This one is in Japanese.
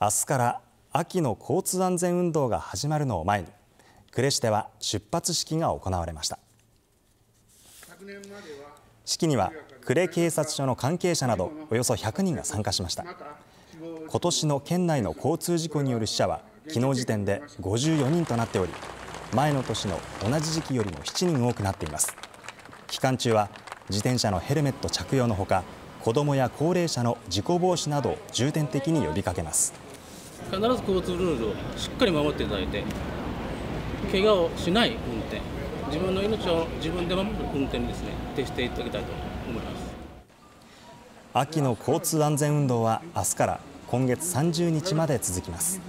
明日から秋の交通安全運動が始まるのを前に呉市では出発式が行われました。式には呉警察署の関係者などおよそ100人が参加しました。今年の県内の交通事故による死者は昨日時点で54人となっており前の年の同じ時期よりも7人多くなっています。期間中は自転車のヘルメット着用のほか子どもや高齢者の事故防止などを重点的に呼びかけます。必ず交通ルールをしっかり守っていただいて怪我をしない運転自分の命を自分で守る運転にですね徹していただきたいと思います。秋の交通安全運動は明日から今月30日まで続きます